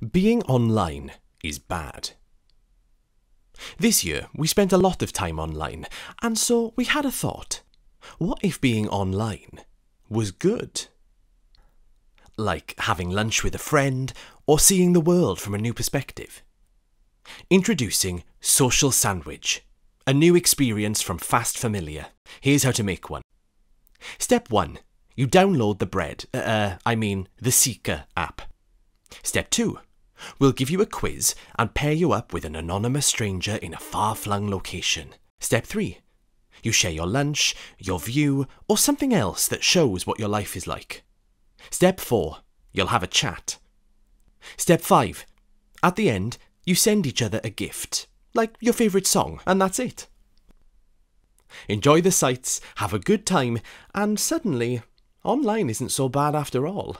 Being online is bad. This year, we spent a lot of time online, and so we had a thought. What if being online was good? Like having lunch with a friend or seeing the world from a new perspective. Introducing Social Sandwich, a new experience from Fast Familiar. Here's how to make one. Step 1. You download the bread, uh, uh I mean the Seeker app. Step 2. We'll give you a quiz and pair you up with an anonymous stranger in a far flung location. Step 3. You share your lunch, your view, or something else that shows what your life is like. Step 4. You'll have a chat. Step 5. At the end, you send each other a gift, like your favourite song, and that's it. Enjoy the sights, have a good time, and suddenly, online isn't so bad after all.